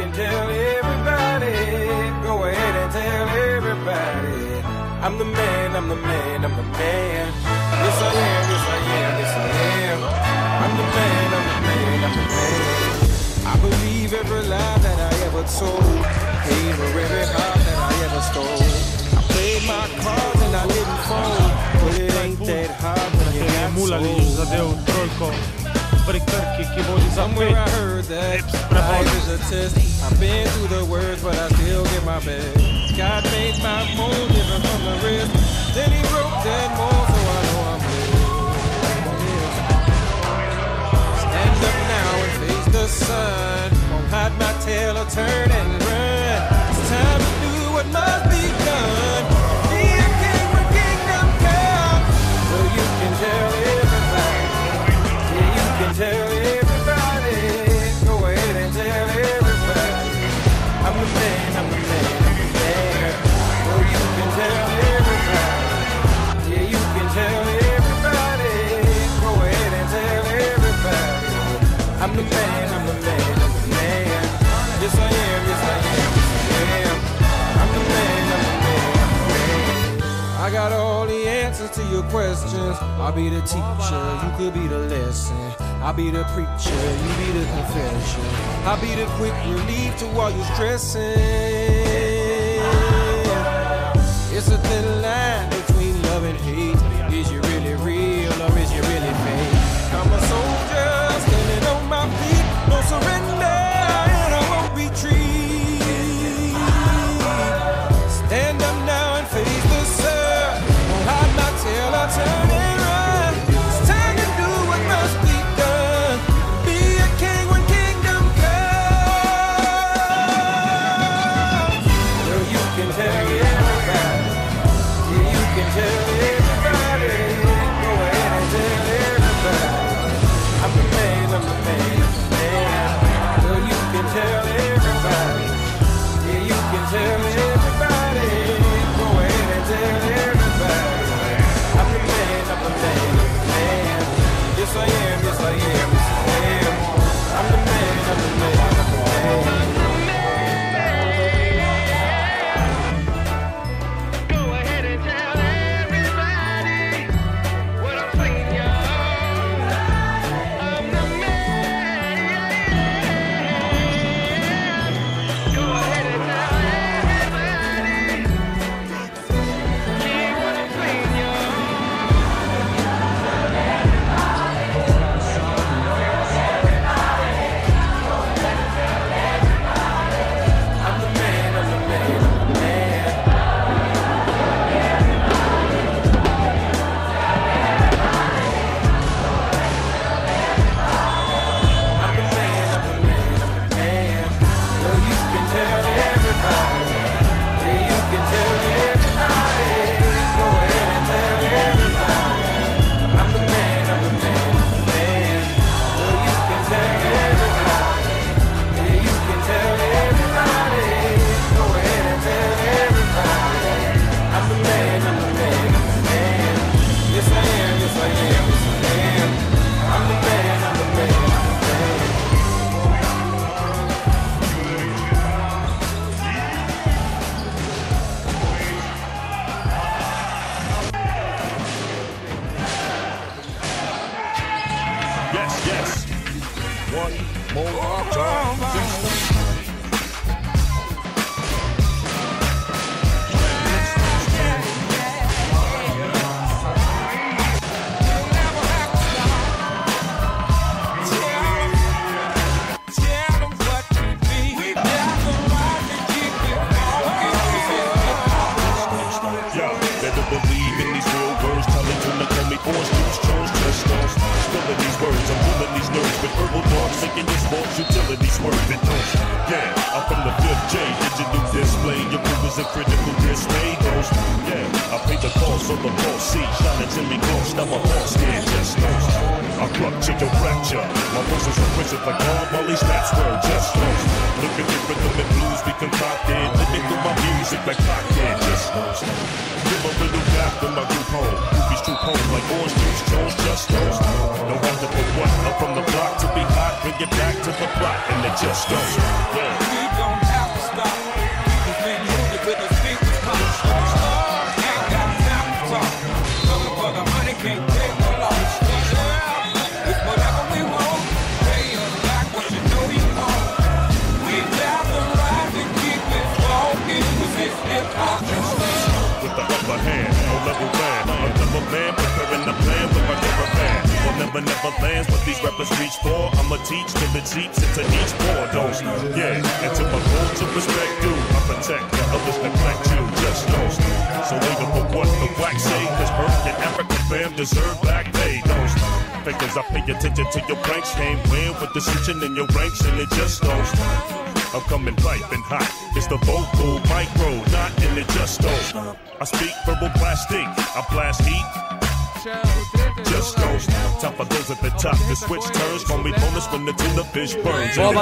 can tell everybody. Go ahead and tell everybody. I'm the man, I'm the man, I'm the man. Yes, I am, yes, I am, yes, I am. I'm the man, I'm the man, I'm the man. I believe every lie that I ever told. Paid for every heart that I ever stole. I played my cards and I didn't fold. But it ain't that hard when you got mulali sold. zadel trojko pri Krki, ki vodi za Somewhere I heard that life is a test. I've been through the words, but I still get my best. God made my mold different from the rest. Then he broke that mold, so I know I'm blessed. Stand up now and face the sun. Won't hide my tail or turn questions. I'll be the teacher, you could be the lesson. I'll be the preacher, you be the confession. I'll be the quick relief to all your stressing. It's a thin line between love and hate. Yes, yes. One more time. The boss. See, shining Jimmy Ghost, I'm a yeah, just knows. I rupture your fracture. My verses are rigid like all Molly's that's word, just knows. Look at the blues we concocted. Living through my music like clockhead, just knows. Give a little gap in my group home. Groupies troop home like orange juice, Jones, just knows. No wonder for what. I'm from the block to be hot, bring it back to the plot, and it just goes. Yeah. Man, preparing the plan with my caravan. Will never, never lands what these rappers reach for. I'ma teach till it seeps into each pore. Don't stop, yeah. And to my to respect you, I protect the others neglect you. Just don't. So leave it for what the black say, cause Earth and Africa fam deserve back pay. Stop. Because I pay attention to your pranks, can't win with dissension in your ranks, and it just don't. I'm coming piping hot. It's the vocal micro, not in the justo. I speak verbal plastic, I blast heat. Just goes top of those at the top. The switch turns, call me bonus when the tuna fish burns. Well,